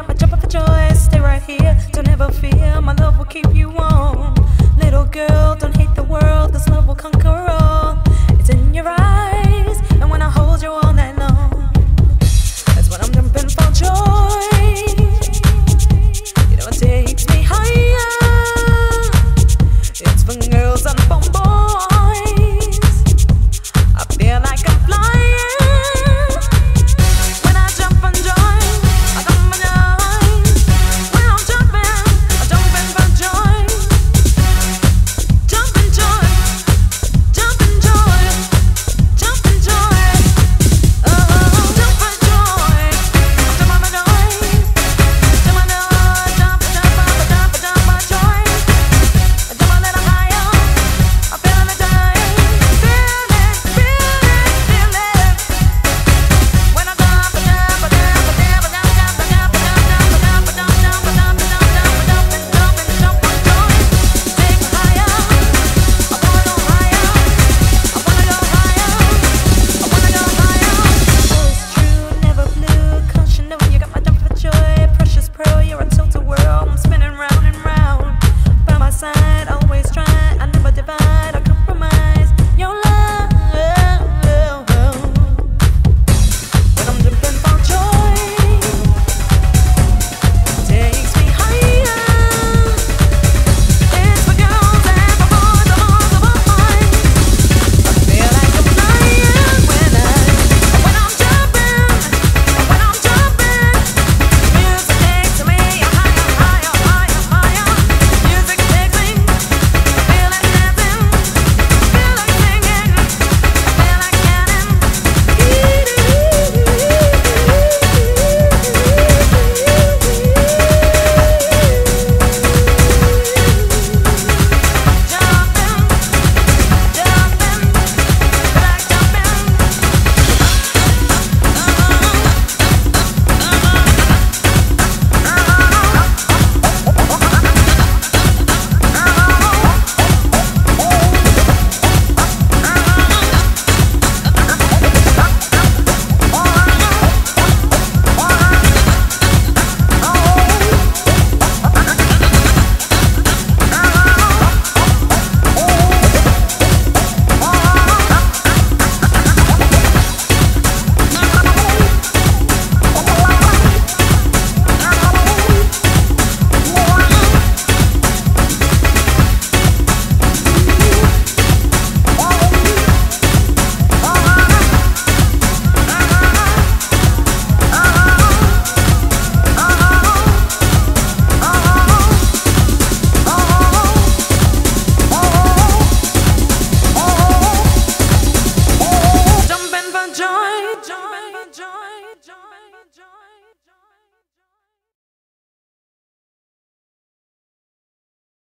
Got my jumper for joy, stay right here. Don't ever fear, my love will keep you warm. Little girl.